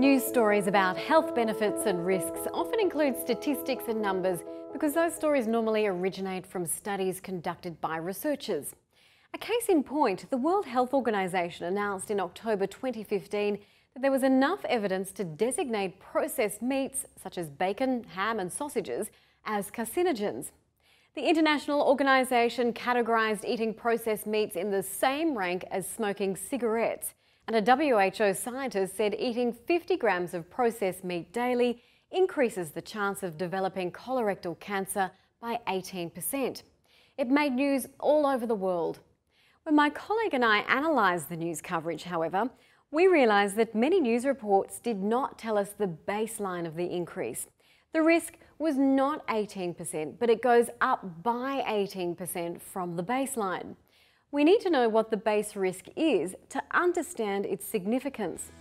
News stories about health benefits and risks often include statistics and numbers because those stories normally originate from studies conducted by researchers. A case in point, the World Health Organization announced in October 2015 that there was enough evidence to designate processed meats, such as bacon, ham, and sausages, as carcinogens. The international organisation categorised eating processed meats in the same rank as smoking cigarettes. And a WHO scientist said eating 50 grams of processed meat daily increases the chance of developing colorectal cancer by 18%. It made news all over the world. When my colleague and I analysed the news coverage, however, we realised that many news reports did not tell us the baseline of the increase. The risk was not 18%, but it goes up by 18% from the baseline. We need to know what the base risk is to understand its significance.